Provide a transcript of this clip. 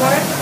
for it.